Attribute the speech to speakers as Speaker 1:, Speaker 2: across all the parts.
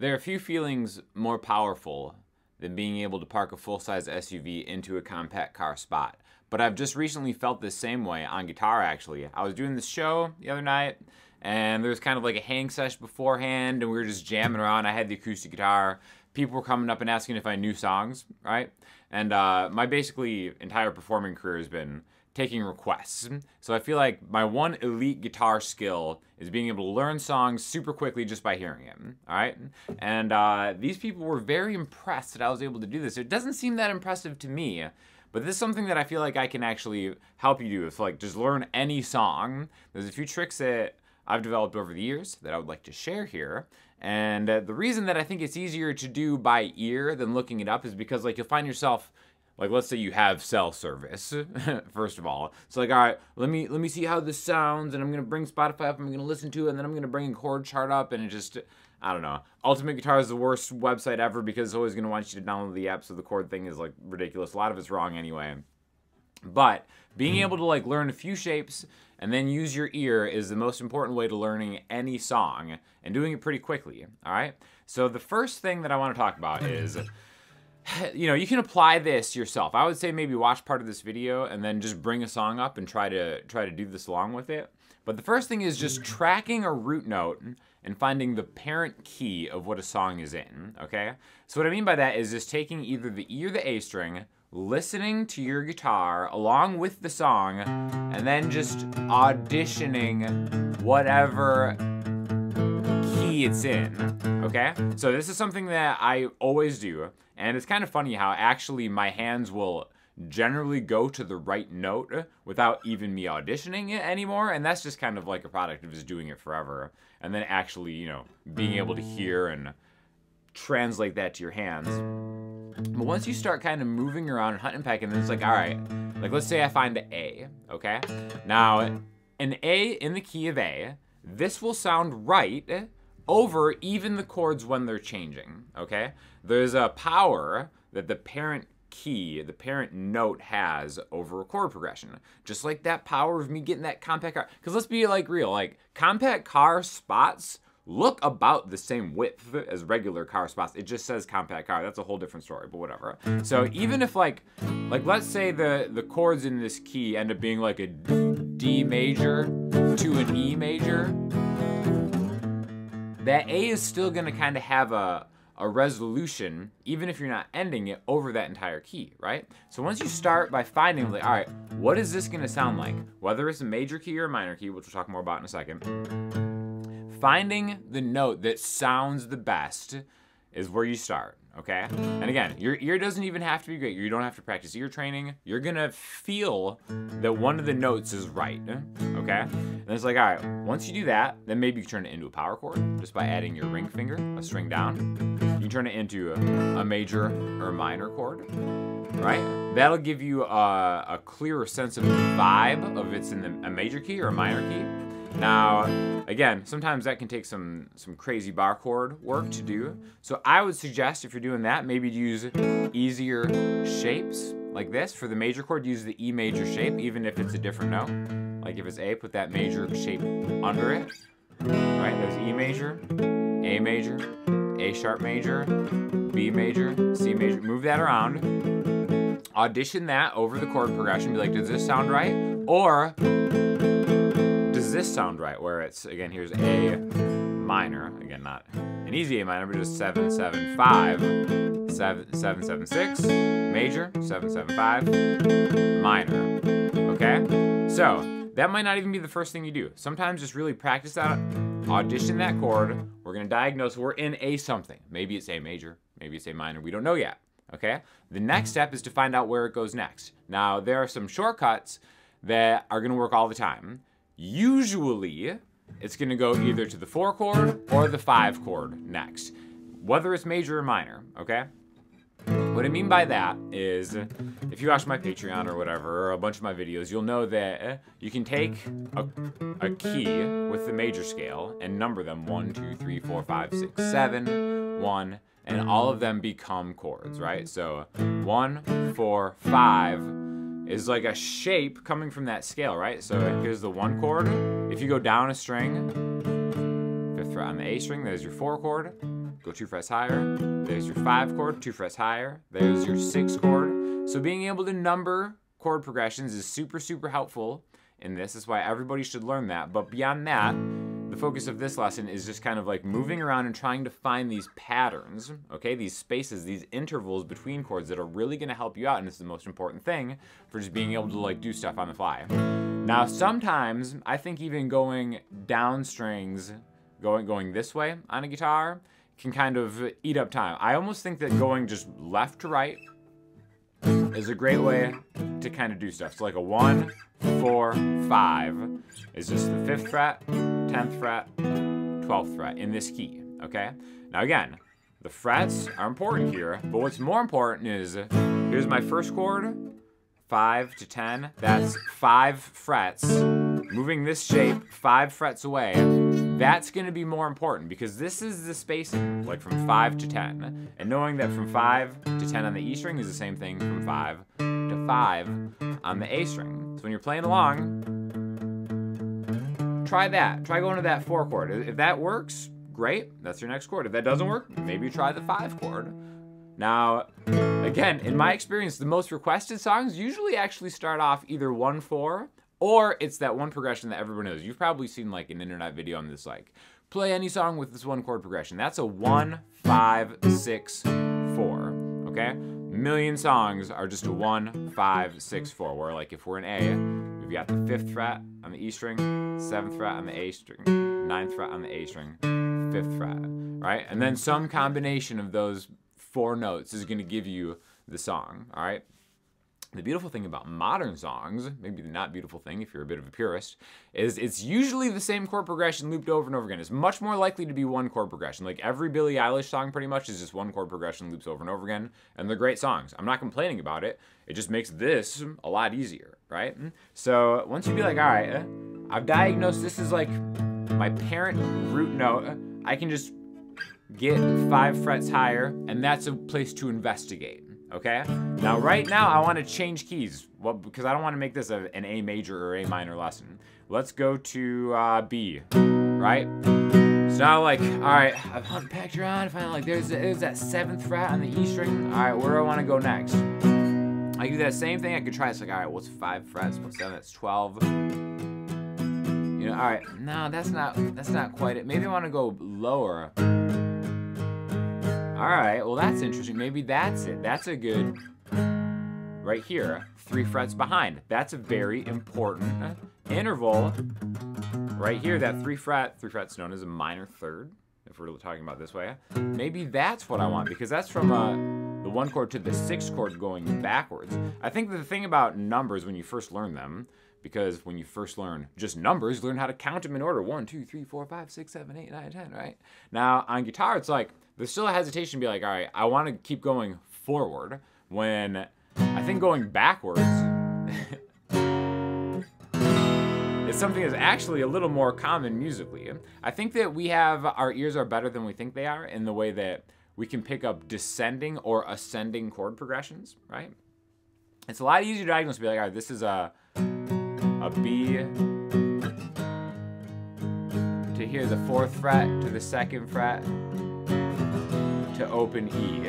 Speaker 1: There are few feelings more powerful than being able to park a full-size SUV into a compact car spot. But I've just recently felt the same way on guitar actually. I was doing this show the other night and there was kind of like a hang sesh beforehand and we were just jamming around. I had the acoustic guitar. People were coming up and asking if I knew songs, right? And uh, my basically entire performing career has been taking requests. So I feel like my one elite guitar skill is being able to learn songs super quickly just by hearing it. All right. And uh, these people were very impressed that I was able to do this. It doesn't seem that impressive to me. But this is something that I feel like I can actually help you do. If like just learn any song. There's a few tricks that I've developed over the years that I would like to share here. And uh, the reason that I think it's easier to do by ear than looking it up is because like you'll find yourself like let's say you have cell service first of all. It's like all right let me let me see how this sounds and i'm gonna bring spotify up i'm gonna listen to it and then i'm gonna bring a chord chart up and it just i don't know. Ultimate guitar is the worst website ever because it's always gonna want you to download the app so the chord thing is like ridiculous. A lot of it's wrong anyway. But being mm-hmm. able to like learn a few shapes and then use your ear is the most important way to learning any song and doing it pretty quickly all right? So the first thing that i want to talk about is you know, you can apply this yourself. I would say maybe watch part of this video and then just bring a song up and try to try to do this along with it. But the first thing is just mm. tracking a root note and finding the parent key of what a song is in, okay? So what I mean by that is just taking either the E or the A string, listening to your guitar along with the song, and then just auditioning whatever it's in, okay? So this is something that I always do, and it's kind of funny how actually my hands will generally go to the right note without even me auditioning it anymore, and that's just kind of like a product of just doing it forever, and then actually, you know, being able to hear and translate that to your hands. But once you start kind of moving around and hunting pecking, then it's like, all right, like let's say I find the A, okay? Now, an A in the key of A, this will sound right over even the chords when they're changing, okay? There's a power that the parent key, the parent note has over a chord progression. Just like that power of me getting that compact car. Because let's be like real, like compact car spots look about the same width as regular car spots. It just says compact car. That's a whole different story, but whatever. So even if like, like let's say the, the chords in this key end up being like a D major to an E major, that A is still gonna kind of have a, a resolution, even if you're not ending it over that entire key, right? So once you start by finding, like, all right, what is this gonna sound like? Whether it's a major key or a minor key, which we'll talk more about in a second, finding the note that sounds the best is where you start, okay? And again, your ear doesn't even have to be great. You don't have to practice ear training. You're gonna feel that one of the notes is right, okay? And it's like, all right, once you do that, then maybe you turn it into a power chord just by adding your ring finger, a string down. You turn it into a, a major or minor chord, right? That'll give you a, a clearer sense of the vibe of it's in the, a major key or a minor key. Now, again, sometimes that can take some some crazy bar chord work to do. So I would suggest if you're doing that, maybe use easier shapes like this. For the major chord, use the E major shape, even if it's a different note. Like if it's A, put that major shape under it. Right, there's E major, A major, A sharp major, B major, C major. Move that around. Audition that over the chord progression. Be like, does this sound right? Or does this sound right? Where it's, again, here's A minor. Again, not an easy A minor, but just 7, 7, 5, 7, 7, 7, 6, major, 7, 7, 5, minor. Okay? So, that might not even be the first thing you do. Sometimes just really practice that, audition that chord. We're to diagnose we're in A something. Maybe it's A major, maybe it's A minor. We don't know yet. Okay? The next step is to find out where it goes next. Now, there are some shortcuts that are to work all the time. Usually, it's going to go either to the 4 chord or the 5 chord next, whether it's major or minor, okay? What I mean by that is, if you watch my Patreon or whatever, or a bunch of my videos, you'll know that uh, you can take a, a key with the major scale and number them 1, 2, 3, 4, 5, 6, 7, 1, and all of them become chords, right? So 1, 4, 5 is like a shape coming from that scale, right? So here's the 1 chord. If you go down a string, fifth fret on the A string, there's your 4 chord. go two frets higher. There's your five chord, two frets higher. There's your six chord. So being able to number chord progressions is super, super helpful in this. That's why everybody should learn that. But beyond that, focus of this lesson is just kind of like moving around and trying to find these patterns, okay? These spaces, these intervals between chords that are really gonna help you out. And it's the most important thing for just being able to like do stuff on the fly. Now, sometimes I think even going down strings, going going this way on a guitar, can kind of eat up time. I almost think that going just left to right is a great way to kind of do stuff. So like a one, four, five is just the fifth fret, 10th fret, 12th fret in this key, okay? Now again, the frets are important here, but what's more important is, here's my first chord, five to 10, that's five frets, moving this shape five frets away, that's gonna be more important because this is the spacing, like from five to 10. And knowing that from five to 10 on the E string is the same thing from five to five on the A string. So when you're playing along, try that. Try going to that four chord. If that works, great, that's your next chord. If that doesn't work, maybe try the five chord. Now, again, in my experience, the most requested songs usually actually start off either 1 4 or it's that one progression that everyone knows. You've probably seen like an internet video on this, like, play any song with this one chord progression. That's a one, five, six, four. Okay? Million songs are just a one, five, six, four. Where like if we're in A, we've got the fifth fret on the E string, seventh fret on the A string, ninth fret on the A string, fifth fret, right? And then some combination of those four notes is gonna give you the song, all right? The beautiful thing about modern songs, maybe the not beautiful thing if you're a bit of a purist, is it's usually the same chord progression looped over and over again. It's much more likely to be one chord progression. Like every Billie Eilish song pretty much is just one chord progression loops over and over again, and they're great songs. I'm not complaining about it. It just makes this a lot easier, right? So once you be like, all right, uh, I've diagnosed this is like my parent root note, I can just get five frets higher, and that's a place to investigate okay? Now, right now, I want to change keys well, because I don't want to make this a, an A major or A minor lesson. Let's go to uh, B, right? So now, like, all right, I've unpacked around, find like there's, there's that seventh fret on the E string. All right, where do I want to go next? I do that same thing. I could try. It's like, all right, what's five frets plus seven? That's twelve. You know, all right. No, that's not. That's not quite it. Maybe I want to go lower. All right, well that's interesting. Maybe that's it. That's a good, right here, three frets behind. That's a very important interval right here. That three fret, three frets known as a minor third, if we're talking about this way. Maybe that's what I want because that's from uh, the one chord to the sixth chord going backwards. I think the thing about numbers when you first learn them, because when you first learn just numbers, you learn how to count them in order. One, two, three, four, five, six, seven, eight, nine, ten, right? Now on guitar, it's like there's still a hesitation to be like, all right, I want to keep going forward when I think going backwards is something that's actually a little more common musically. I think that we have our ears are better than we think they are in the way that we can pick up descending or ascending chord progressions, right? It's a lot easier to diagnose to be like, all right, this is a B to hear the fourth fret to the second fret to open E.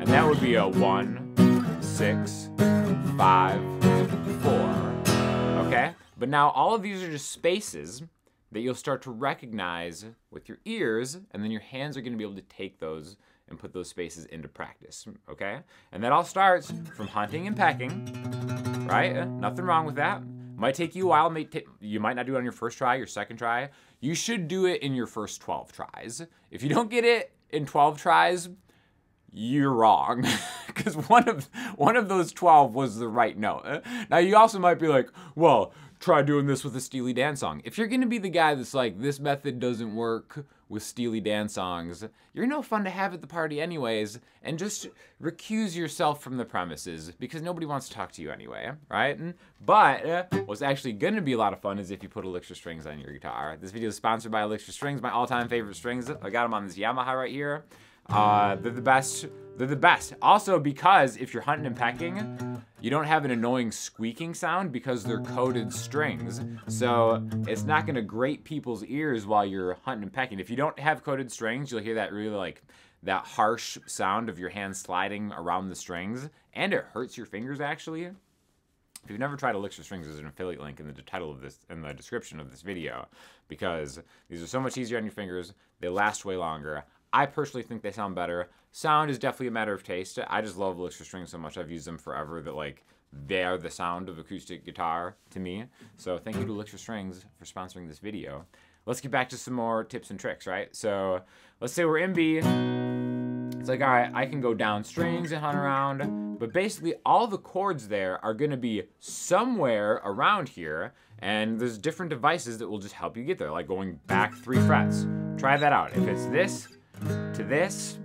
Speaker 1: And that would be a one, six, five, four. Okay? But now all of these are just spaces that you'll start to recognize with your ears, and then your hands are gonna be able to take those and put those spaces into practice, okay? And that all starts from hunting and pecking, right? Nothing wrong with that. Might take you a while. May you might not do it on your first try, your second try. You should do it in your first 12 tries. If you don't get it in 12 tries, you're wrong because one of one of those 12 was the right note. Now you also might be like, well, try doing this with a Steely Dan song. If you're gonna be the guy that's like, this method doesn't work with Steely Dan songs, you're no fun to have at the party anyways, and just recuse yourself from the premises because nobody wants to talk to you anyway, right? But what's actually gonna be a lot of fun is if you put Elixir strings on your guitar. This video is sponsored by Elixir Strings, my all-time favorite strings. I got them on this Yamaha right here. Uh, they're the best. They're the best. Also, because if you're hunting and pecking, you don't have an annoying squeaking sound because they're coated strings. So it's not gonna grate people's ears while you're hunting and pecking. If you don't have coated strings, you'll hear that really like that harsh sound of your hand sliding around the strings, and it hurts your fingers actually. If you've never tried Elixir Strings, there's an affiliate link in the title of this, in the description of this video, because these are so much easier on your fingers. They last way longer. I personally think they sound better. Sound is definitely a matter of taste. I just love Elixir Strings so much. I've used them forever that like they are the sound of acoustic guitar to me. So thank you to Elixir Strings for sponsoring this video. Let's get back to some more tips and tricks, right? So let's say we're in B. It's like, all right, I can go down strings and hunt around, but basically all the chords there are gonna be somewhere around here, and there's different devices that will just help you get there, like going back three frets. Try that out. If it's this to this,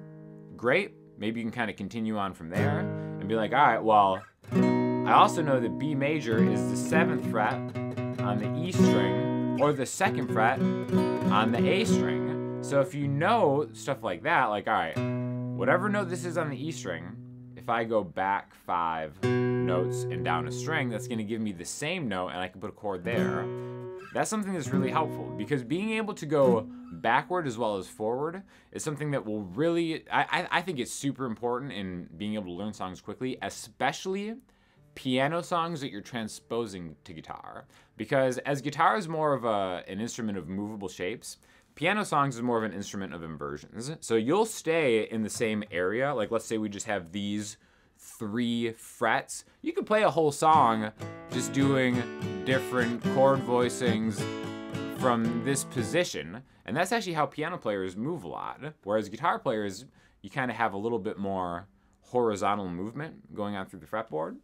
Speaker 1: great. Maybe you can kind of continue on from there and be like, all right, well, I also know that B major is the seventh fret on the E string, or the second fret on the A string. So if you know stuff like that, like, all right, Whatever note this is on the E string, if I go back five notes and down a string, that's gonna give me the same note and I can put a chord there. That's something that's really helpful because being able to go backward as well as forward is something that will really, I, I think it's super important in being able to learn songs quickly, especially piano songs that you're transposing to guitar. Because as guitar is more of a, an instrument of movable shapes, Piano songs is more of an instrument of inversions. So you'll stay in the same area. Like let's say we just have these three frets. You could play a whole song just doing different chord voicings from this position. And that's actually how piano players move a lot. Whereas guitar players, you kind of have a little bit more horizontal movement going on through the fretboard.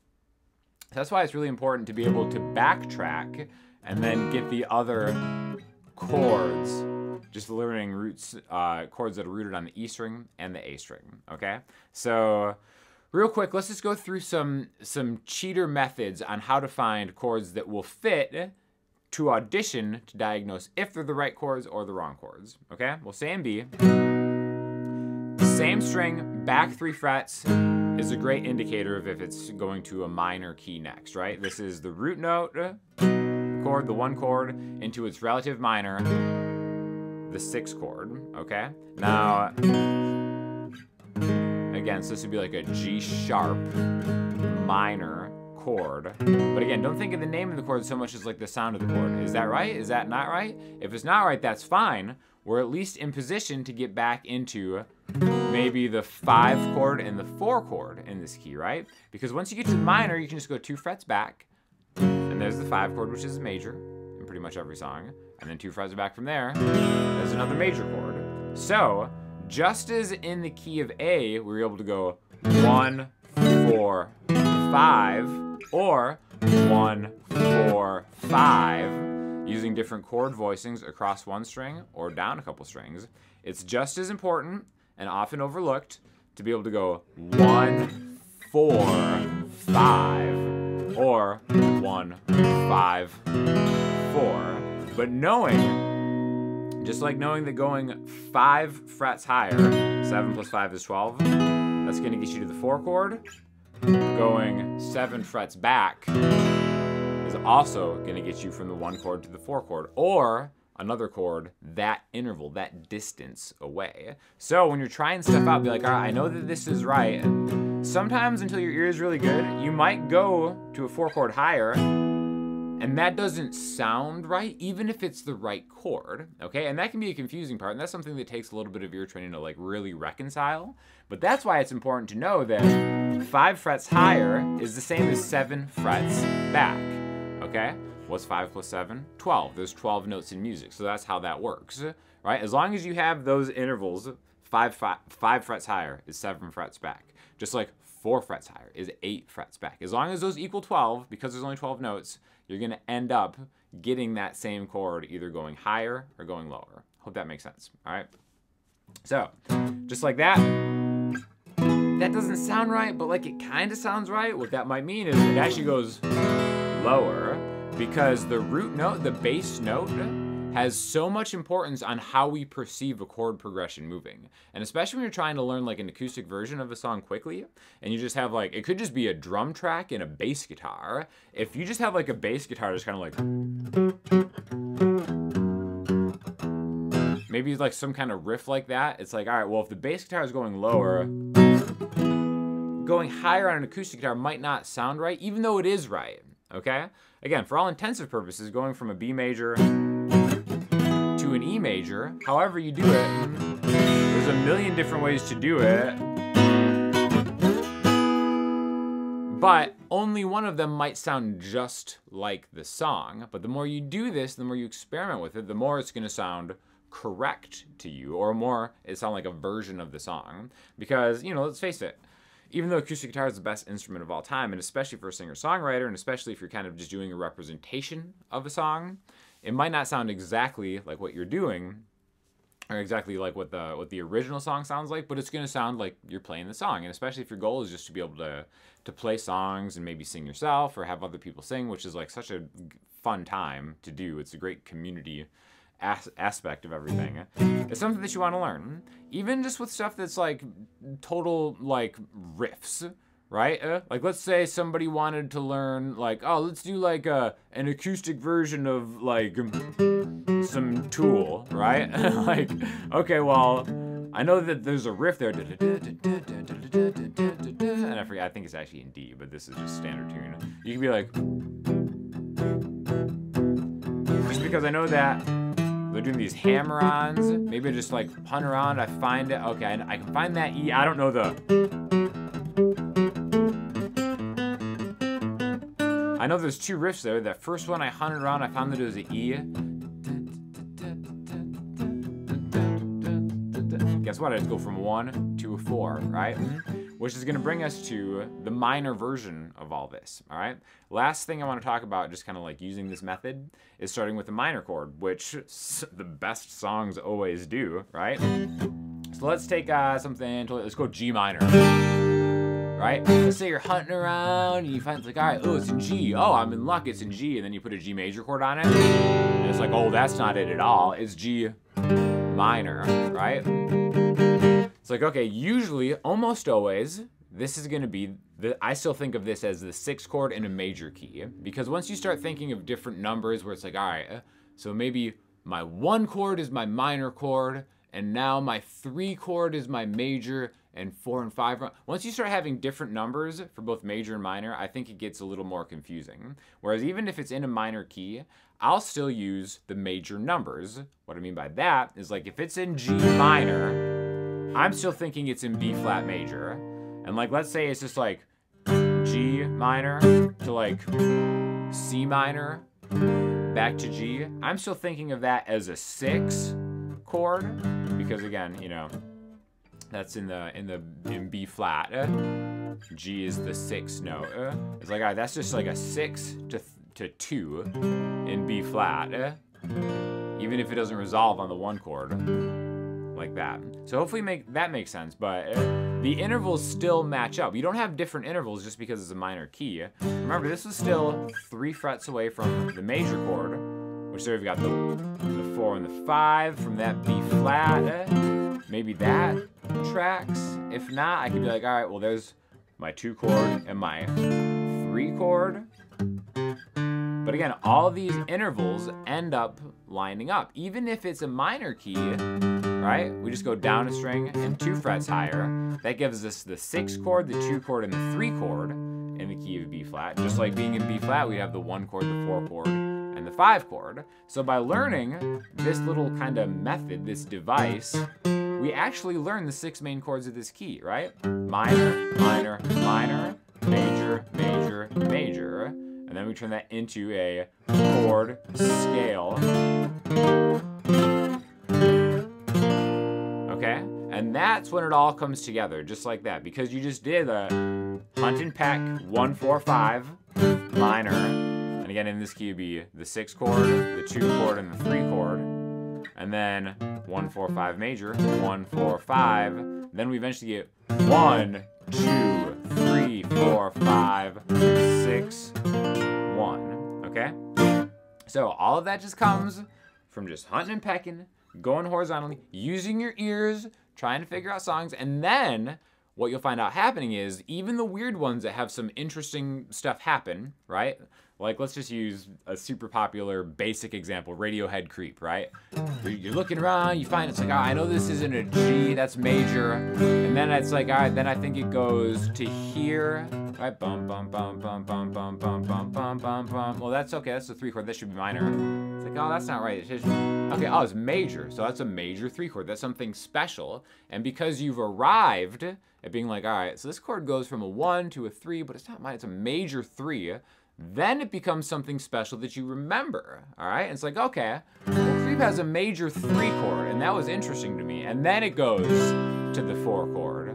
Speaker 1: So that's why it's really important to be able to backtrack and then get the other chords just learning roots, uh, chords that are rooted on the E string and the A string, okay? So real quick, let's just go through some, some cheater methods on how to find chords that will fit to audition to diagnose if they're the right chords or the wrong chords, okay? We'll say in B. Same string, back three frets, is a great indicator of if it's going to a minor key next, right? This is the root note, chord, the one chord, into its relative minor, the six chord, okay? Now, again, so this would be like a G sharp minor chord. But again, don't think of the name of the chord so much as like the sound of the chord. Is that right? Is that not right? If it's not right, that's fine. We're at least in position to get back into maybe the five chord and the four chord in this key, right? Because once you get to the minor, you can just go two frets back, and there's the five chord, which is a major in pretty much every song and then two frets back from there, there's another major chord. So, just as in the key of A, we are able to go one, four, five, or one, four, five, using different chord voicings across one string or down a couple strings, it's just as important and often overlooked to be able to go one, four, five, or one, five, four. But knowing, just like knowing that going five frets higher, seven plus five is 12, that's gonna get you to the four chord. Going seven frets back is also gonna get you from the one chord to the four chord, or another chord that interval, that distance away. So when you're trying stuff out, be like, all right, I know that this is right. Sometimes until your ear is really good, you might go to a four chord higher and that doesn't sound right, even if it's the right chord, okay? And that can be a confusing part, and that's something that takes a little bit of ear training to like really reconcile. But that's why it's important to know that five frets higher is the same as seven frets back, okay? What's five plus seven? 12. There's 12 notes in music, so that's how that works, right? As long as you have those intervals, five, five, five frets higher is seven frets back. Just like four frets higher is eight frets back. As long as those equal 12, because there's only 12 notes, you're going to end up getting that same chord either going higher or going lower. Hope that makes sense. All right. So, just like that, that doesn't sound right, but like it kind of sounds right. What that might mean is it actually goes lower because the root note, the bass note, Mm-hmm. has so much importance on how we perceive a chord progression moving. And especially when you're trying to learn like an acoustic version of a song quickly, and you just have like, it could just be a drum track and a bass guitar. If you just have like a bass guitar just kind of like, maybe like some kind of riff like that. It's like, all right, well, if the bass guitar is going lower, going higher on an acoustic guitar might not sound right, even though it is right. Okay? Again, for all intensive purposes, going from a B major an E major, however you do it, there's a million different ways to do it. But only one of them might sound just like the song. But the more you do this, the more you experiment with it, the more it's going to sound correct to you, or more it sound like a version of the song. Because, you know, let's face it, even though acoustic guitar is the best instrument of all time, and especially for a singer songwriter, and especially if you're kind of just doing a representation of a song, it might not sound exactly like what you're doing, or exactly like what the what the original song sounds like, but it's gonna sound like you're playing the song. And especially if your goal is just to be able to to play songs and maybe sing yourself or have other people sing, which is like such a fun time to do. It's a great community as- aspect of everything. It's something that you want to learn, even just with stuff that's like total like riffs. Right? Uh, like let's say somebody wanted to learn like oh let's do like a an acoustic version of like some tool, right? like okay, well, I know that there's a riff there and I forget I think it's actually in D, but this is just standard tune. You can be like just because I know that they're doing these hammer-ons. Maybe I just like punt around. I find it. Okay, I, I can find that E. I don't know the. I know there's two riffs there. That first one I hunted around. I found that it was an E. Guess what? I just go from one to a four, right? Mm-hmm. Which is going to bring us to the minor version of all this, all right? Last thing I want to talk about, just kind of like using this method, is starting with the minor chord, which the best songs always do, right? So let's take uh, something, let's go G minor, right? Let's say you're hunting around, and you find it's like, all right, oh, it's in G. Oh, I'm in luck, it's in G. And then you put a G major chord on it, and it's like, oh, that's not it at all. It's G minor, right? It's like, okay, usually, almost always, this is going to be, the, I still think of this as the sixth chord in a major key. Because once you start thinking of different numbers where it's like, all right, so maybe my one chord is my minor chord, and now my three chord is my major, and four and five. Once you start having different numbers for both major and minor, I think it gets a little more confusing. Whereas even if it's in a minor key, I'll still use the major numbers. What I mean by that is like if it's in G minor, I'm still thinking it's in B flat major. And like let's say it's just like G minor to like C minor back to G. I'm still thinking of that as a six chord because again, you know, that's in the in the in B flat. G is the sixth note. It's like, right, that's just like a six to to two in B flat, even if it doesn't resolve on the one chord like that. So hopefully make that makes sense. But uh, the intervals still match up. You don't have different intervals just because it's a minor key. Remember, this is still three frets away from the major chord, which there we've got the, the four and the five from that B flat. Maybe that tracks. If not, I could be like, all right, well, there's my two chord and my three chord. But again, all these intervals end up lining up. Even if it's a minor key, right? We just go down a string and two frets higher. That gives us the six chord, the two chord, and the three chord in the key of B flat. Just like being in B flat, we have the one chord, the four chord, and the five chord. So by learning this little kind of method, this device, we actually learn the six main chords of this key, right? Minor, minor, minor, major, major, major. And then we turn that into a chord scale. And that's when it all comes together, just like that. Because you just did a hunt and peck, one, four, five, minor. And again, in this key would be the six chord, the two chord, and the three chord. And then one, four, five major, one, four, five. Then we eventually get one, two, three, four, five, six, one. Okay? So all of that just comes from just hunting and pecking, going horizontally, using your ears, trying to figure out songs, and then what you'll find out happening is even the weird ones that have some interesting stuff happen, right? Like, let's just use a super popular basic example Radiohead Creep, right? You're looking around, you find it's like, oh, I know this isn't a G, that's major. And then it's like, all right, then I think it goes to here, right? Bum, bum, bum, bum, bum, bum, bum, bum, bum, bum, bum. Well, that's okay, that's a three chord, that should be minor. It's like, oh, that's not right. It's just, okay, oh, it's major. So that's a major three chord. That's something special. And because you've arrived at being like, all right, so this chord goes from a one to a three, but it's not mine, it's a major three then it becomes something special that you remember. All right? And it's like, okay, well, creep has a major three chord, and that was interesting to me. And then it goes to the four chord.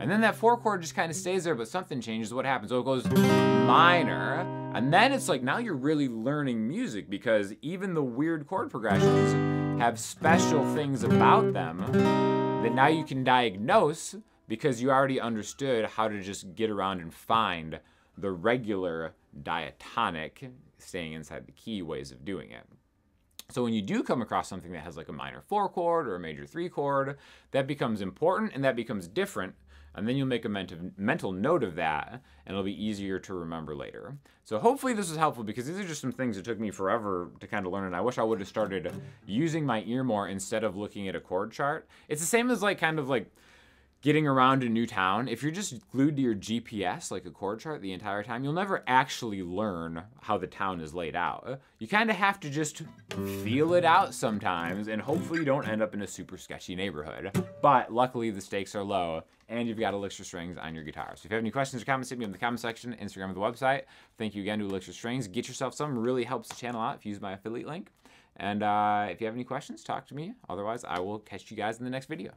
Speaker 1: And then that four chord just kind of stays there, but something changes. What happens? So it goes minor. And then it's like now you're really learning music because even the weird chord progressions have special things about them that now you can diagnose because you already understood how to just get around and find the regular diatonic, staying inside the key ways of doing it. So when you do come across something that has like a minor four chord or a major three chord, that becomes important and that becomes different. And then you'll make a mental note of that and it'll be easier to remember later. So hopefully this was helpful because these are just some things that took me forever to kind of learn and I wish I would have started using my ear more instead of looking at a chord chart. It's the same as like kind of like getting around a new town, if you're just glued to your GPS like a chord chart the entire time, you'll never actually learn how the town is laid out. You kind of have to just feel it out sometimes, and hopefully you don't end up in a super sketchy neighborhood. But luckily the stakes are low, and you've got Elixir Strings on your guitar. So if you have any questions or comments, hit me in the comment section, Instagram, or the website. Thank you again to Elixir Strings. Get yourself some. Really helps the channel out if you use my affiliate link. And uh, if you have any questions, talk to me. Otherwise, I will catch you guys in the next video.